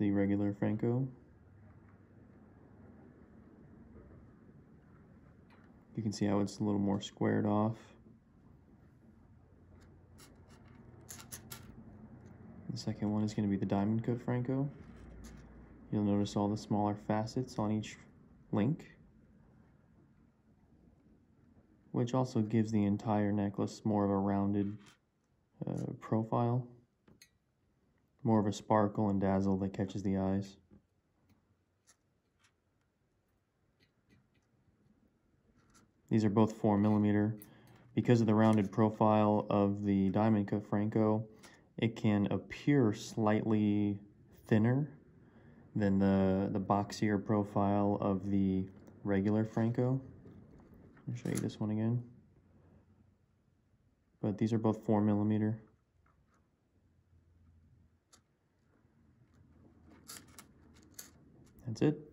the regular Franco. You can see how it's a little more squared off. The second one is going to be the diamond cut Franco. You'll notice all the smaller facets on each link, which also gives the entire necklace more of a rounded uh, profile, more of a sparkle and dazzle that catches the eyes. These are both 4 millimeter. Because of the rounded profile of the diamond cut Franco, it can appear slightly thinner than the, the boxier profile of the regular Franco. I'll show you this one again. But these are both 4 millimeter. That's it.